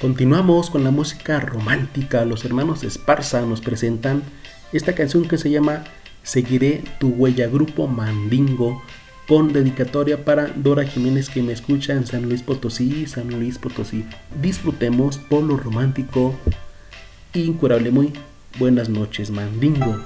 Continuamos con la música romántica. Los hermanos Esparza nos presentan esta canción que se llama Seguiré tu huella, grupo Mandingo, con dedicatoria para Dora Jiménez que me escucha en San Luis Potosí, San Luis Potosí. Disfrutemos por lo romántico, incurable, muy buenas noches, Mandingo.